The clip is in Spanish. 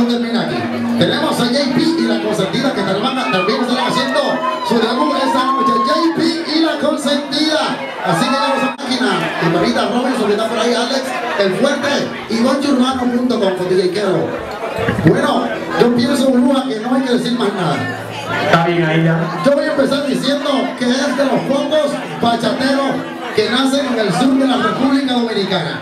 vamos a terminar aquí. Tenemos a JP y la consentida que también, también están haciendo su debut esta noche. JP y la consentida. Así que vamos a máquina. Y Marita Robinson, está por ahí Alex, el fuerte, y bonchurmano.com con DJ Quero. Bueno, yo pienso, Lua, que no hay que decir más nada. Está bien ahí ya. Yo voy a empezar diciendo que es de los pocos bachateros que nacen en el sur de la República Dominicana.